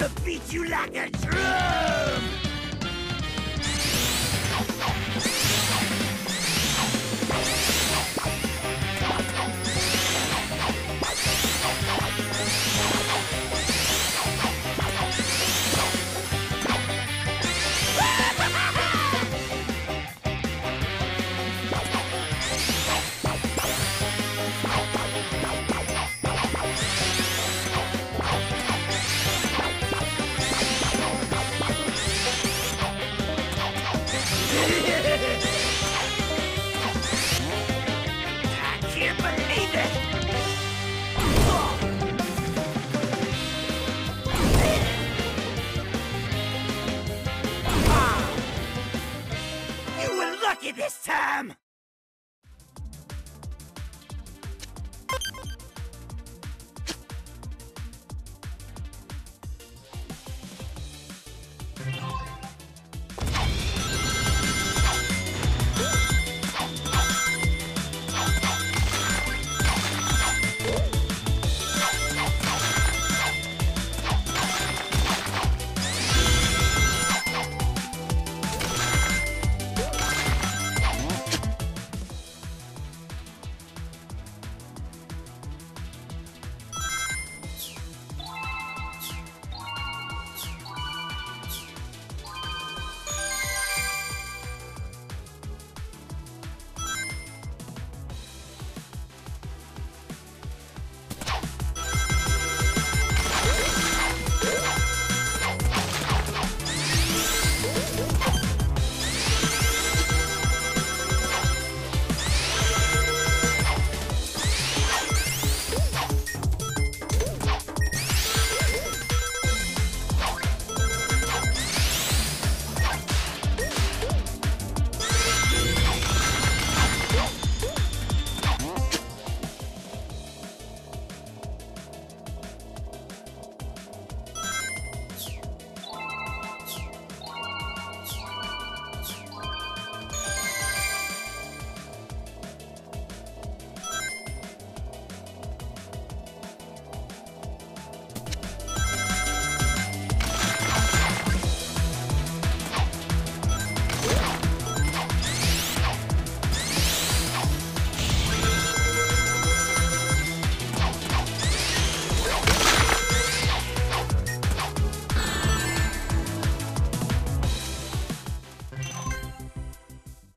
Gonna beat you like a drum! You